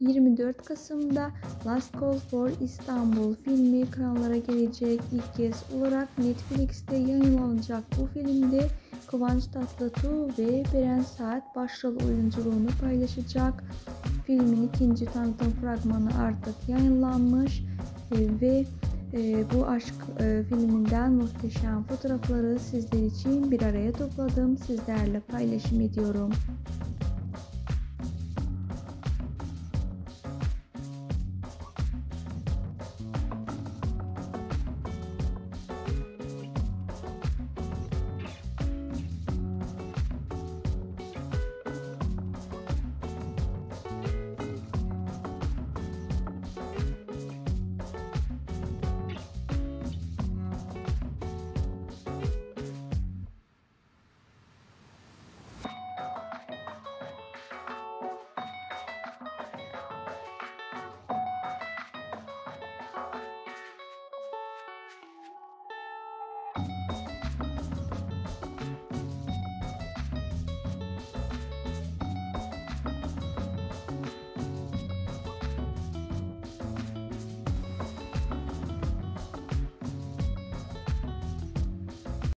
24 Kasım'da Last Call for Istanbul filmi ekranlara gelecek. İlk kez olarak Netflix'te yayınlanacak bu filmde Kıvanç Tatlıtuğ ve Beren Saat başrol oyunculuğunu paylaşacak. Filmin ikinci tanıtım fragmanı artık yayınlanmış e, ve e, bu aşk e, filminden muhteşem fotoğrafları sizler için bir araya topladım. Sizlerle paylaşım ediyorum.